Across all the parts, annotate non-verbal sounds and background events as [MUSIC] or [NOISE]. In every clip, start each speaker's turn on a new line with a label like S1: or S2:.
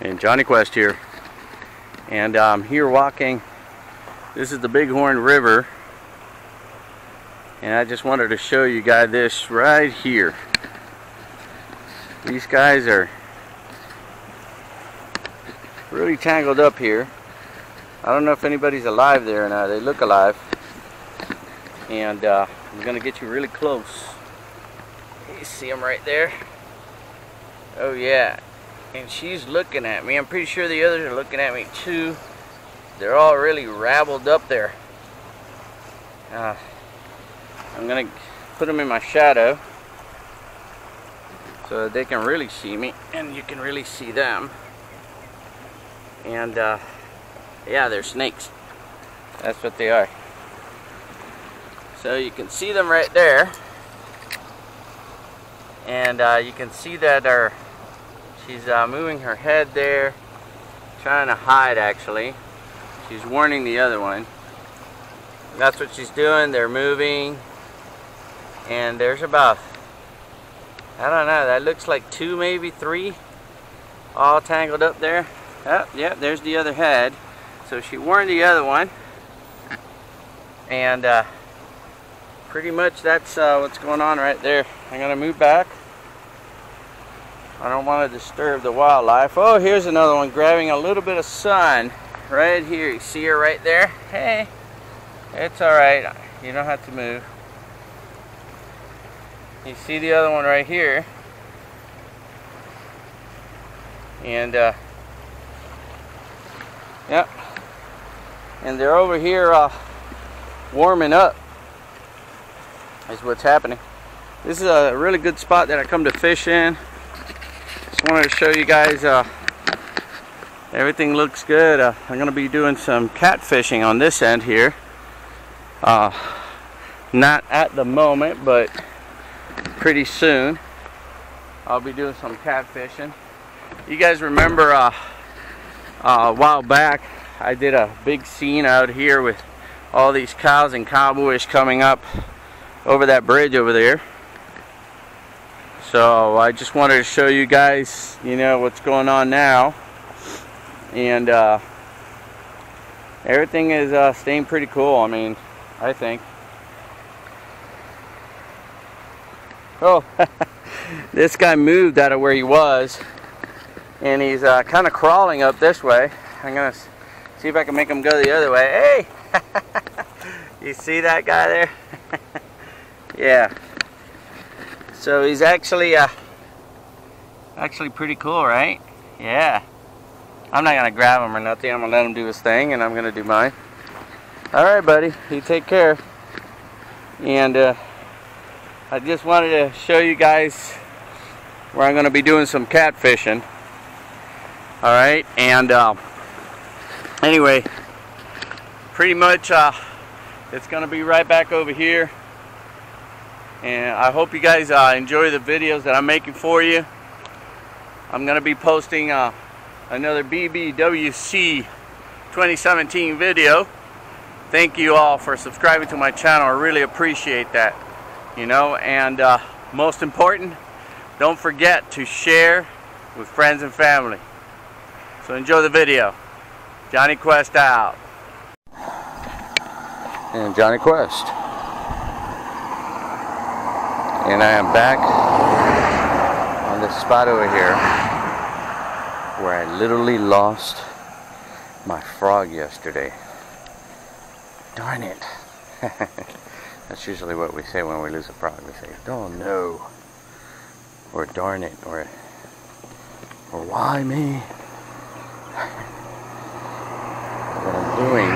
S1: and Johnny Quest here. And I'm here walking. This is the Bighorn River. And I just wanted to show you guys this right here. These guys are really tangled up here. I don't know if anybody's alive there or not. They look alive. And uh, I'm gonna get you really close. You see them right there? Oh yeah and she's looking at me. I'm pretty sure the others are looking at me too. They're all really rabbled up there. Uh, I'm gonna put them in my shadow so they can really see me and you can really see them. And uh, yeah, they're snakes. That's what they are. So you can see them right there. And uh, you can see that our She's uh, moving her head there, trying to hide actually. She's warning the other one. That's what she's doing. They're moving. And there's about, I don't know, that looks like two, maybe three, all tangled up there. Oh, yeah, there's the other head. So she warned the other one. And uh, pretty much that's uh, what's going on right there. I'm going to move back. I don't want to disturb the wildlife. Oh, here's another one grabbing a little bit of sun right here. You see her right there? Hey, it's all right. You don't have to move. You see the other one right here. And, uh, yep. And they're over here uh, warming up is what's happening. This is a really good spot that I come to fish in. Just wanted to show you guys uh, everything looks good. Uh, I'm to be doing some catfishing on this end here. Uh, not at the moment, but pretty soon. I'll be doing some catfishing. You guys remember uh, uh, a while back I did a big scene out here with all these cows and cowboys coming up over that bridge over there. So I just wanted to show you guys, you know, what's going on now. And uh, everything is uh, staying pretty cool, I mean, I think. Oh, [LAUGHS] this guy moved out of where he was. And he's uh, kind of crawling up this way. I'm going to see if I can make him go the other way. Hey! [LAUGHS] you see that guy there? [LAUGHS] yeah. So he's actually uh, actually pretty cool, right? Yeah. I'm not gonna grab him or nothing. I'm gonna let him do his thing, and I'm gonna do mine. All right, buddy. You take care. And uh, I just wanted to show you guys where I'm gonna be doing some catfishing. All right, and uh, anyway, pretty much uh, it's gonna be right back over here and I hope you guys uh, enjoy the videos that I'm making for you. I'm going to be posting uh, another BBWC 2017 video. Thank you all for subscribing to my channel. I really appreciate that. You know, and uh, most important, don't forget to share with friends and family. So enjoy the video. Johnny Quest out. And Johnny Quest and I am back on this spot over here where I literally lost my frog yesterday. Darn it. [LAUGHS] That's usually what we say when we lose a frog. We say, oh no. Or darn it. Or, or why me? What I'm doing,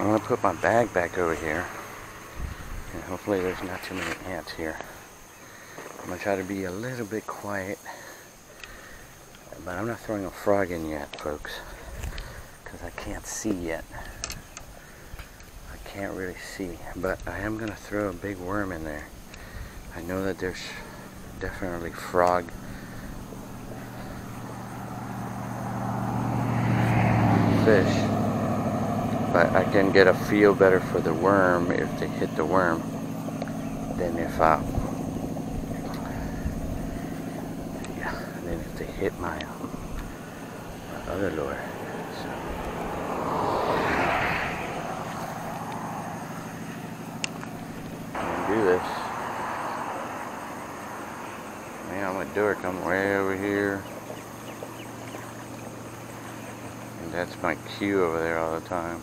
S1: I'm going to put my bag back over here. Hopefully there's not too many ants here. I'm to try to be a little bit quiet. But I'm not throwing a frog in yet, folks. Because I can't see yet. I can't really see. But I am to throw a big worm in there. I know that there's definitely frog fish but I can get a feel better for the worm if they hit the worm than if uh, I yeah, than if they hit my other lure. So. do this. Man, my door come way over here. And that's my cue over there all the time.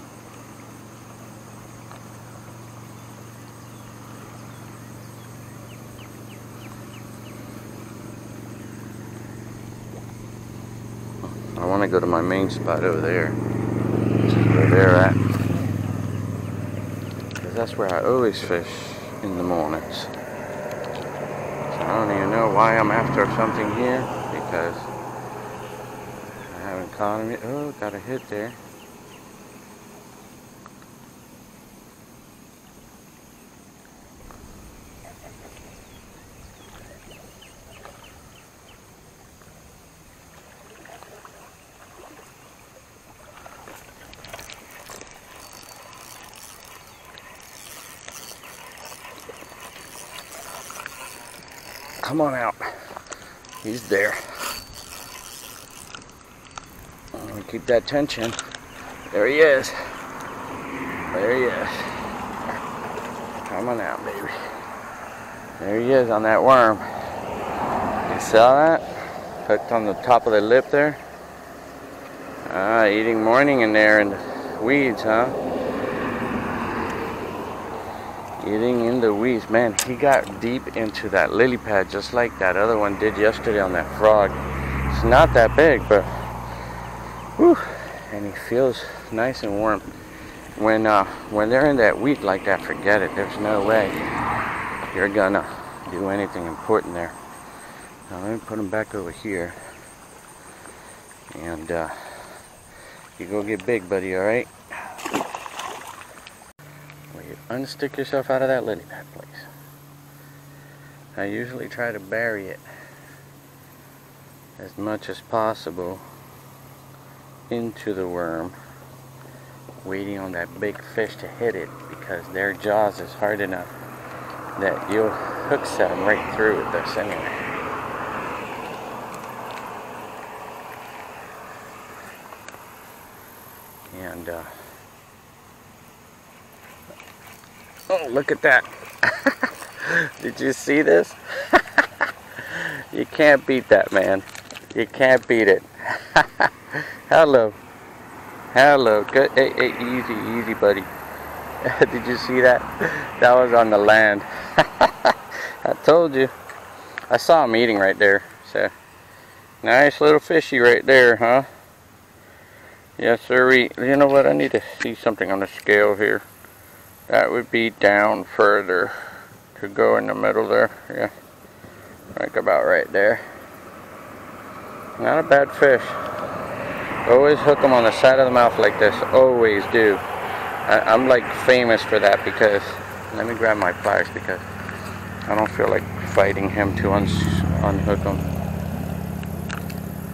S1: Go to my main spot over there. Where they're at. Because that's where I always fish in the mornings. So I don't even know why I'm after something here. Because I haven't caught him yet. Oh, got a hit there. Come on out. He's there. Keep that tension. There he is. There he is. Come on out, baby. There he is on that worm. You saw that? Hooked on the top of the lip there. Ah, eating morning in there in the weeds, huh? Getting in the weeds. Man, he got deep into that lily pad just like that other one did yesterday on that frog. It's not that big, but whew, and he feels nice and warm. When uh, when they're in that weed like that, forget it. There's no way you're gonna do anything important there. Now let me put him back over here. And uh, you go get big, buddy, alright? Unstick yourself out of that lily pad, please. I usually try to bury it as much as possible into the worm, waiting on that big fish to hit it because their jaws is hard enough that you'll hook set them right through with this anyway. And uh, Oh, look at that. [LAUGHS] Did you see this? [LAUGHS] you can't beat that, man. You can't beat it. [LAUGHS] Hello. Hello. Good. Hey, hey, easy, easy, buddy. Did you see that? That was on the land. I told you. I saw him eating right there. So, nice little fishy right there, huh? Yes, sir. You know what? I need to see something on the scale here. That would be down further to go in the middle there. Yeah, like about right there. Not a bad fish. Always hook them on the side of the mouth like this. Always do. I, am like famous for that because, let me grab my pliers because I don't feel like fighting him to un unhook him.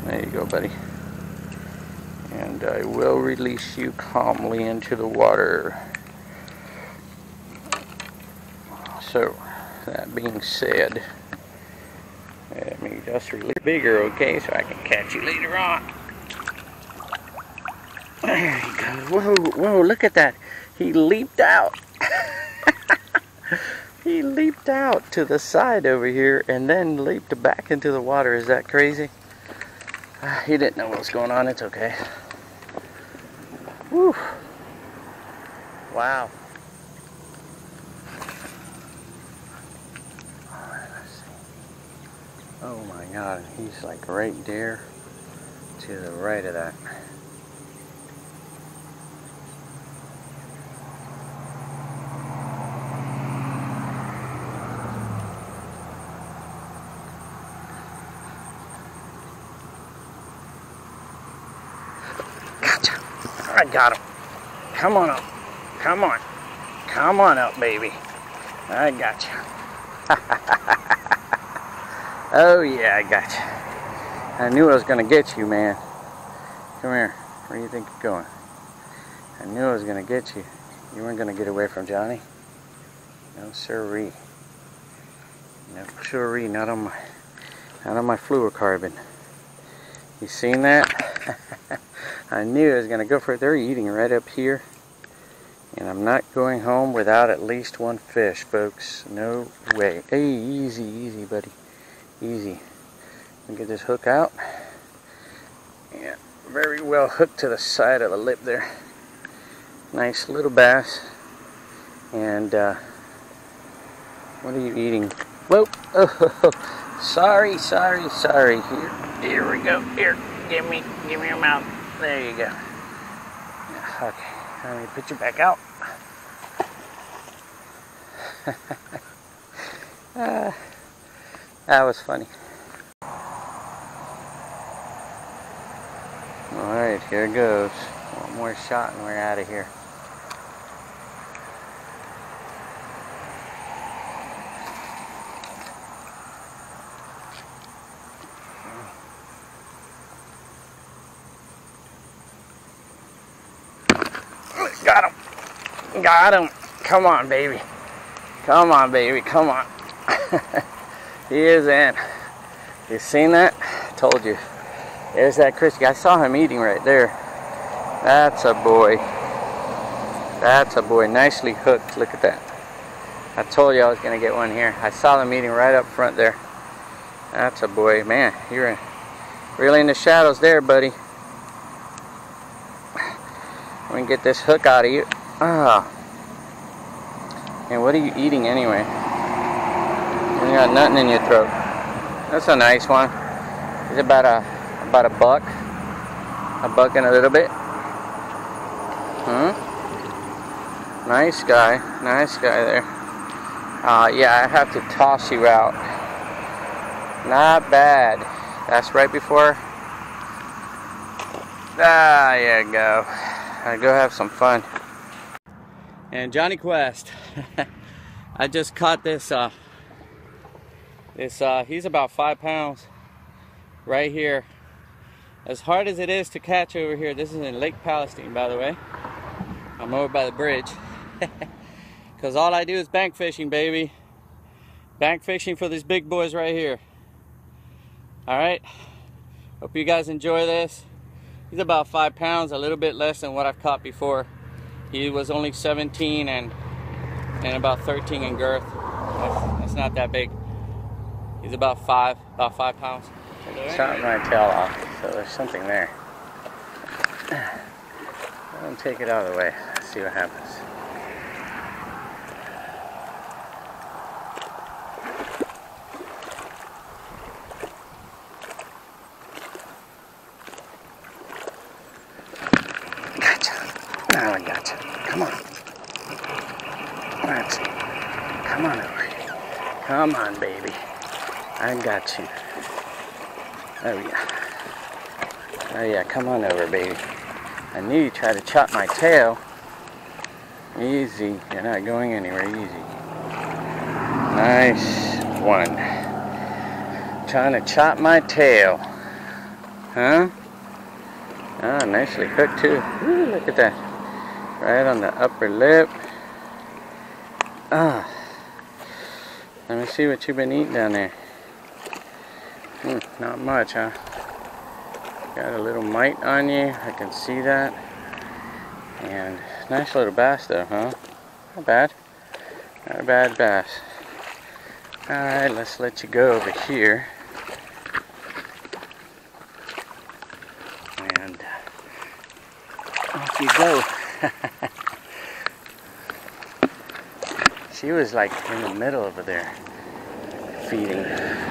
S1: There you go, buddy. And I will release you calmly into the water. So, that being said, let me just release bigger, okay, so I can catch you later on. There he goes. Whoa, whoa, look at that. He leaped out. [LAUGHS] he leaped out to the side over here and then leaped back into the water. Is that crazy? Uh, [SIGHS] he didn't know what was going on. It's okay. Whew. Wow. Oh my god, he's like right there to the right of that. Gotcha. I got him. Come on up. Come on. Come on up, baby. I got you. [LAUGHS] Oh yeah, I got you. I knew I was gonna get you, man. Come here. Where do you think you're going? I knew I was gonna get you. You weren't gonna get away from Johnny. No siree. No siree, not on my not on my fluorocarbon. You seen that? [LAUGHS] I knew I was going to go for it. They're eating right up here. And I'm not going home without at least one fish, folks. No way. Hey, easy, easy, buddy. Easy. Get this hook out. Yeah, very well hooked to the side of the lip there. Nice little bass. And, uh, what are you eating? Whoa! Oh, [LAUGHS] sorry, sorry, sorry. Here, here we go. Here, give me, give me your mouth. There you go. Okay. Let me put you back out. [LAUGHS] uh, that was funny. Alright, here it goes. One more shot and we're out of here. Got him. Got him. Come on, baby. Come on, baby. Come on. [LAUGHS] he is in. You seen that? Told you. There's that crispy. I saw him eating right there. That's a boy. That's a boy. Nicely hooked. Look at that. I told you I was going to get one here. I saw them eating right up front there. That's a boy. Man, you're really in the shadows there, buddy. Let me get this hook out of you. Ah. And what are you eating anyway? You got nothing in your throat. That's a nice one. It's about a about a buck. A buck and a little bit. Hmm? Nice guy. Nice guy there. Uh, yeah, I have to toss you out. Not bad. That's right before. Ah, you go. I go have some fun. And Johnny Quest, [LAUGHS] I just caught this. Uh, this uh, he's about five pounds, right here. As hard as it is to catch over here, this is in Lake Palestine, by the way. I'm over by the bridge, [LAUGHS] because all I do is bank fishing, baby. Bank fishing for these big boys right here. All right. Hope you guys enjoy this. He's about five pounds, a little bit less than what I've caught before. He was only 17 and and about 13 in girth. That's, that's not that big. He's about five, about five pounds. Shot my tail off, so there's something there. [SIGHS] I'll take it out of the way. See what happens. Now I got you. Come on. That's it. Come on over here. Come on, baby. I got you. Oh, yeah. Oh, yeah. Come on over, baby. I knew you tried to chop my tail. Easy. You're not going anywhere. Easy. Nice one. Trying to chop my tail. Huh? Ah, nicely hooked too. Ooh, look at that right on the upper lip. Ah, let me see what you've been eating down there. Hmm, not much, huh? Got a little mite on you, I can see that. And nice little bass though, huh? Not bad. Not a bad bass. Alright, let's let you go over here. And off you go. [LAUGHS] she was like in the middle over there feeding.